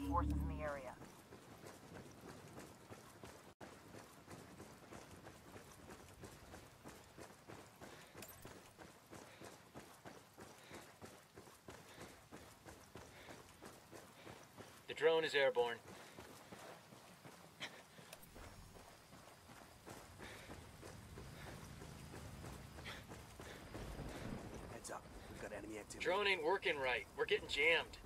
hostile forces in the area. The drone is airborne. Heads up. We've got enemy activity. Drone ain't working right. We're getting jammed.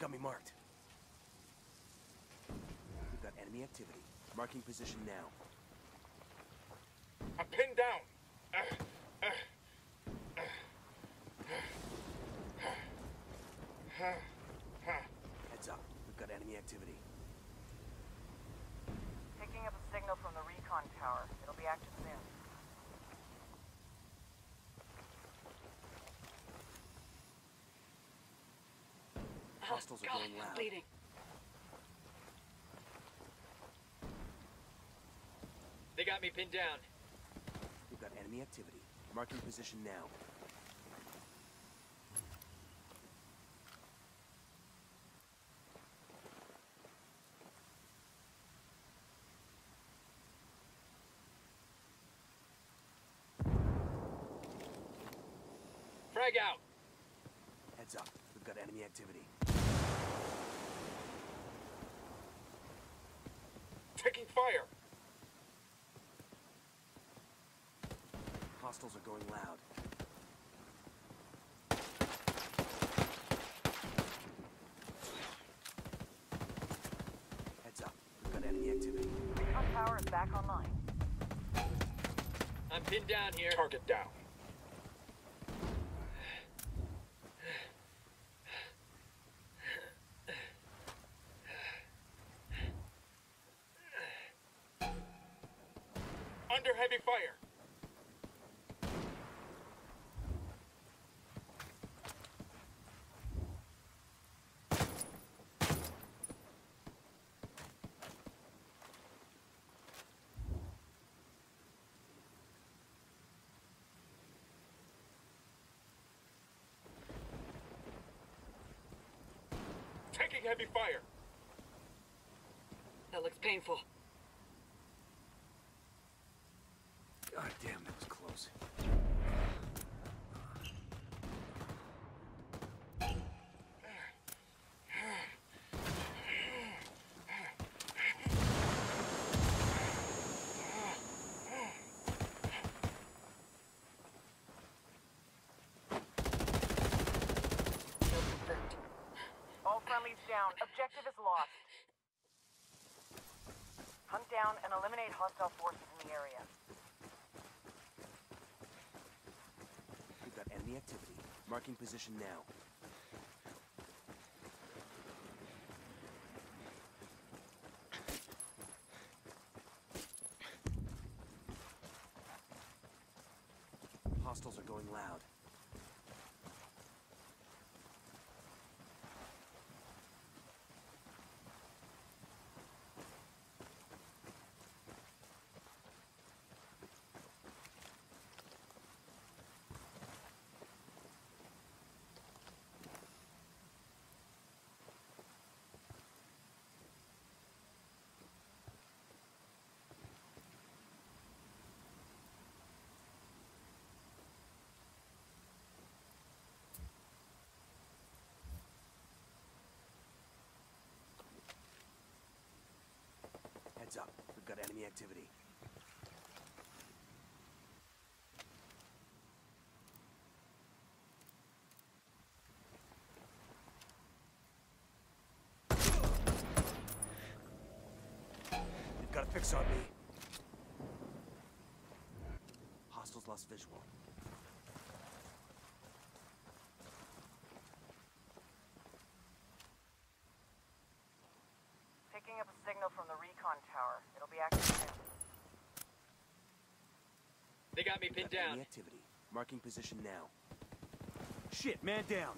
Got me marked. We've got enemy activity. Marking position now. I'm pinned down. Heads up. We've got enemy activity. Picking up a signal from the recon tower. It'll be active soon. Hostiles are going loud. Bleeding. They got me pinned down. We've got enemy activity. Marking position now. Frag out. Heads up. We've got enemy activity. Taking fire. Hostiles are going loud. Heads up. We've got enemy activity. Recon tower is back online. I'm pinned down here. Target down. Under heavy fire. Heavy fire. That looks painful. God damn, that was close. Kill confirmed. All friendlies down. Objective is lost. Hunt down and eliminate hostile forces in the area. We've got enemy activity. Marking position now. Hostiles are going loud. Heads up. We've got enemy activity. They've got a fix on me. lost visual. Picking up a signal from the recon tower. It'll be active soon. They got me pinned Got down. Enemy activity. Marking position now. Shit, man down.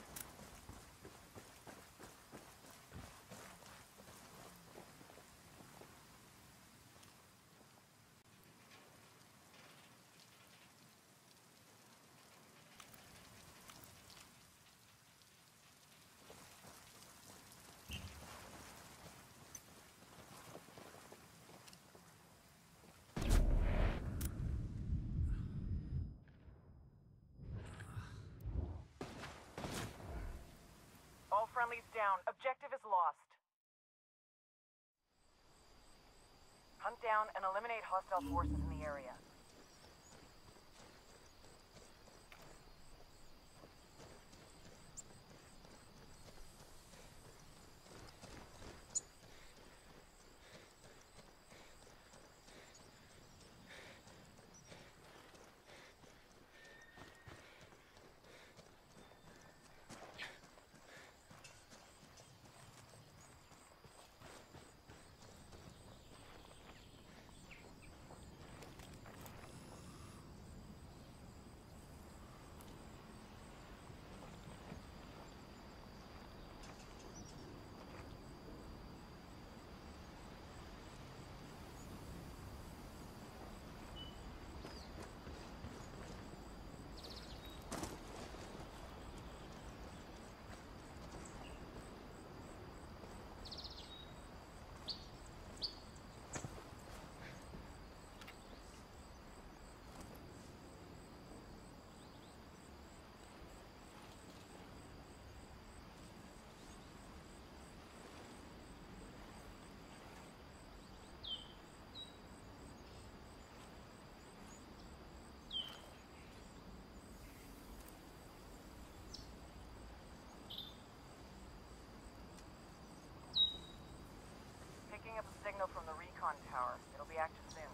Friendlies down. Objective is lost. Hunt down and eliminate hostile forces in the area. Picking up a signal from the recon tower. It'll be active soon.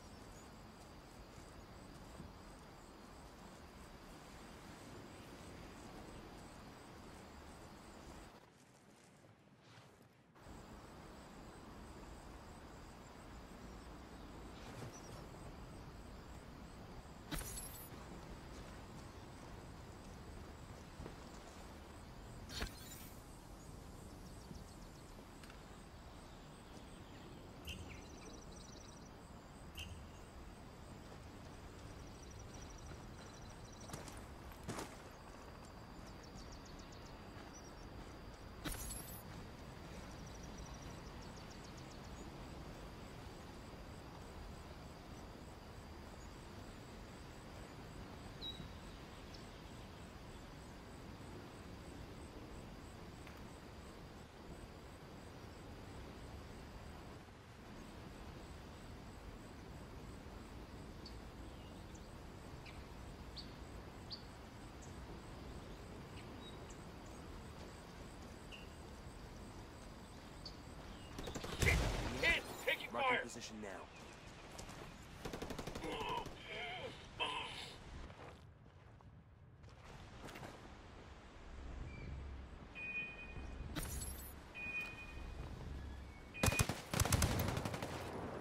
Hit! Taking Marking fire! Position now.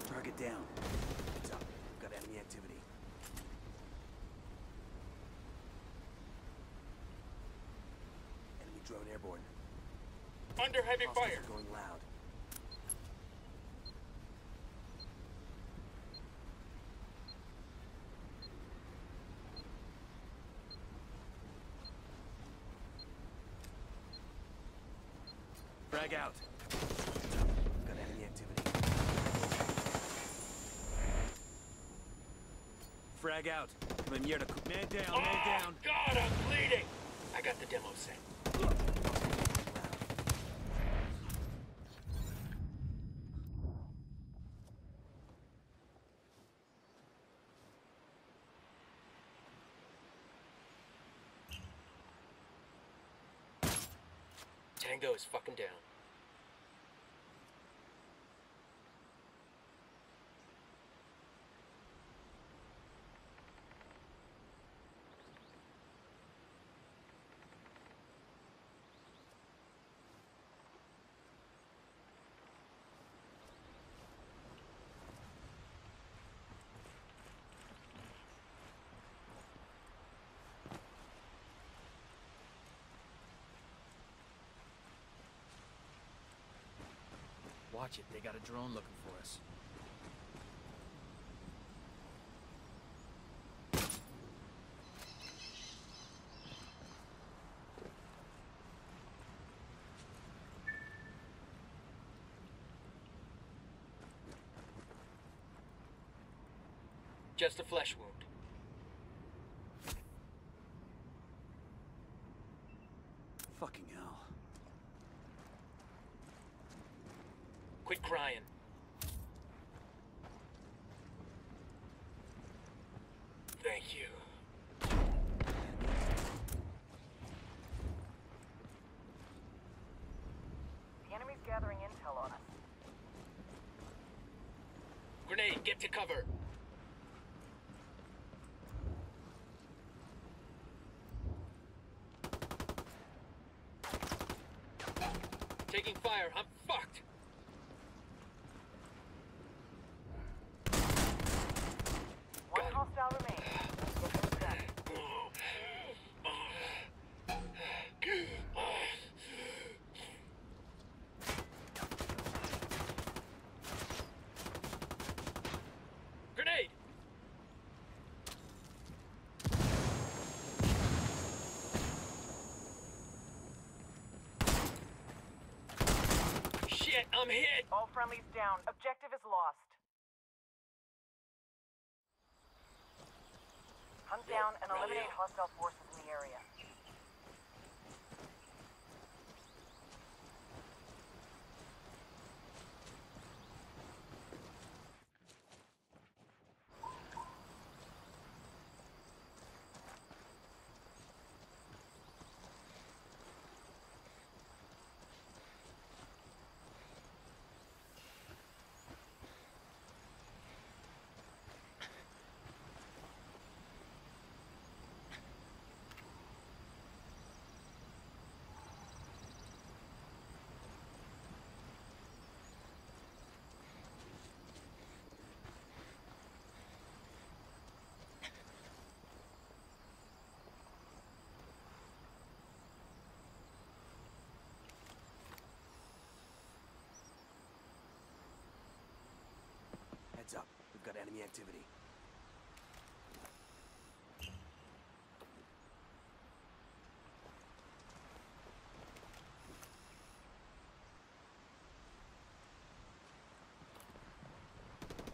Target down. Up. Got enemy activity. Enemy drone airborne. Under heavy Hostiles fire! going loud. Frag out. Got enemy activity. Frag out. Near to man down, man Oh, down. God, I'm bleeding. I got the demo set. Tango is fucking down. Watch it, they got a drone looking for us. Just a flesh wound. Fucking hell. Quit crying. Thank you. The enemy's gathering intel on us. Grenade, get to cover. Taking fire. I'm fucked. Shit, I'm hit! All friendlies down. Objective is lost. Hunt down and eliminate hostile forces in the area. Heads up. We've got enemy activity.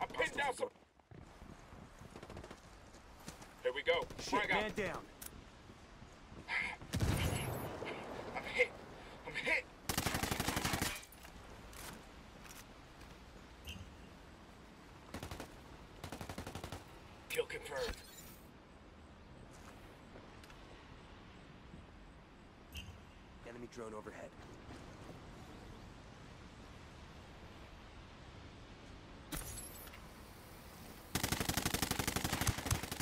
I'm pinned down. Hostiles So... Here we go. Shit, man down. I'm hit. I'm hit. Kill confirmed. Enemy drone overhead.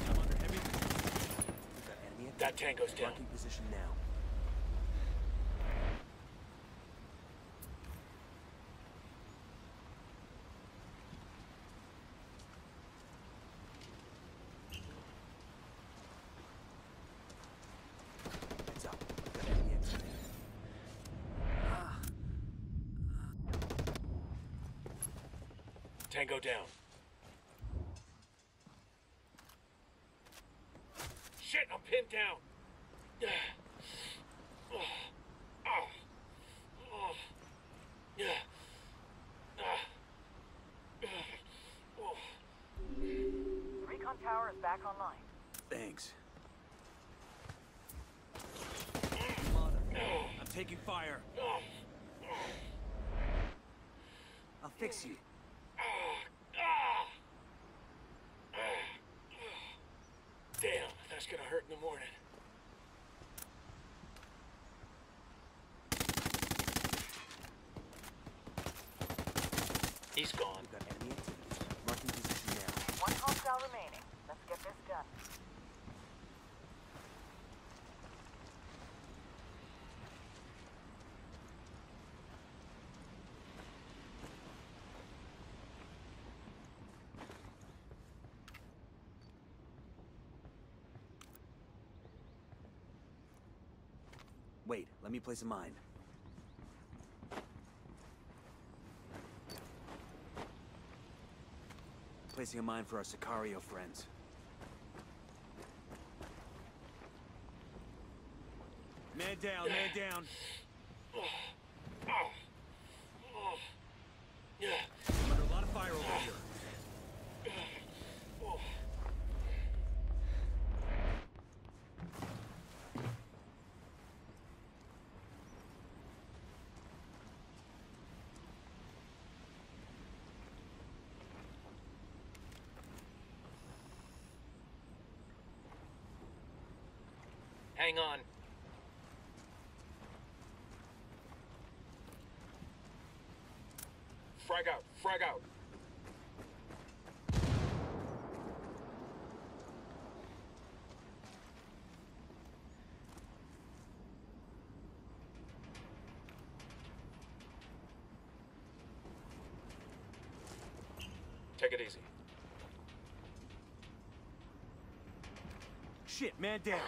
I'm under heavy. We've enemy. That tango's down. Marking position now. Heads up. We've got enemy activity. Tango down. Shit, I'm pinned down. The recon tower is back online. Thanks. Mother. I'm taking fire. I'll fix you. Damn, that's gonna hurt in the morning. He's gone. We've got enemy activity. Marking position now. One hostile remaining. Let's get this done. Wait, let me place a mine. Placing a mine for our Sicario friends. Man down, man down. Oh. I'm under a lot of fire over here. Hang on. Frag out, frag out. Take it easy. Shit, man down.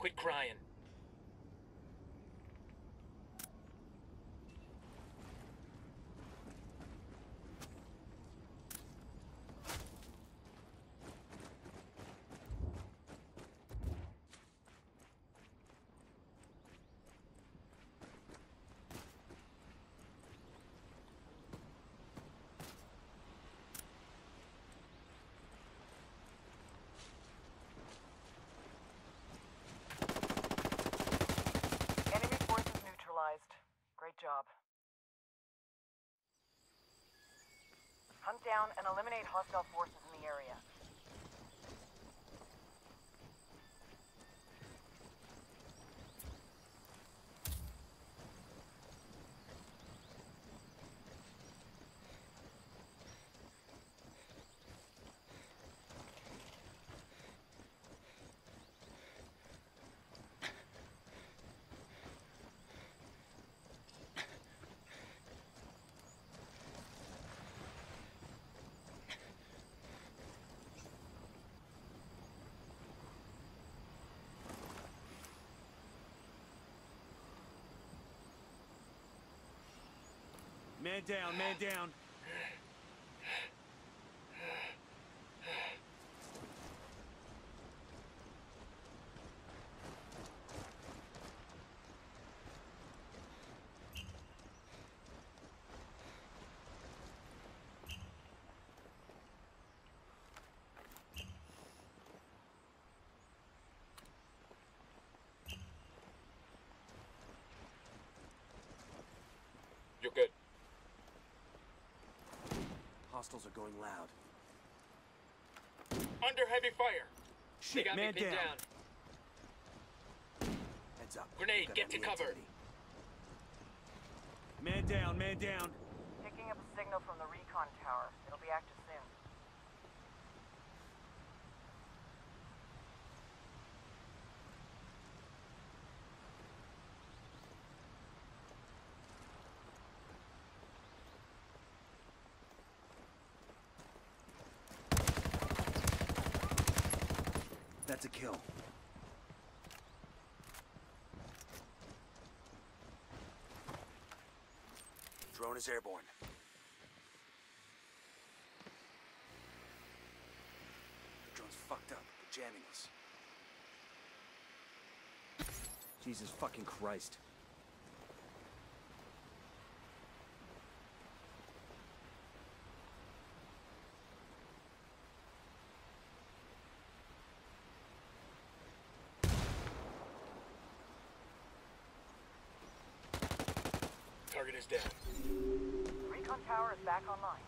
Quit crying. Enemy forces neutralized. Great job. Hunt down and eliminate hostile forces in the area. Man down, man down. Hostiles are going loud. Under heavy fire. They Shit, got man me pinned down. down. Heads up. Grenade, get to cover. activity. Man down, man down. Picking up a signal from the recon tower. It'll be active soon. That's a kill. Drone is airborne. The drone's fucked up. They're jamming us. Jesus fucking Christ. Back online.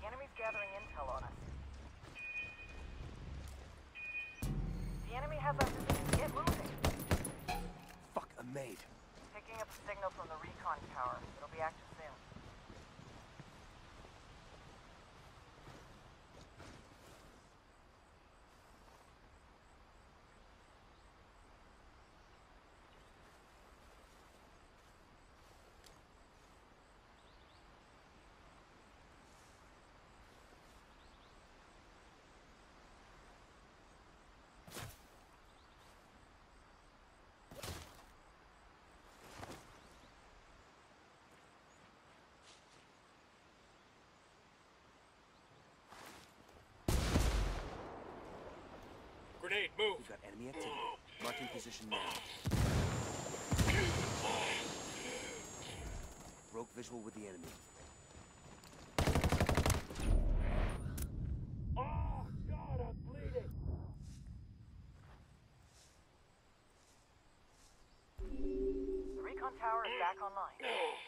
The enemy's gathering intel on us. The enemy has position. Get moving. Fuck, a maid. Picking up a signal from the recon tower. It'll be active soon. Grenade, move. We've got enemy activity. Marking position now. Broke visual with the enemy. Oh, God, I'm bleeding. The recon tower is back online.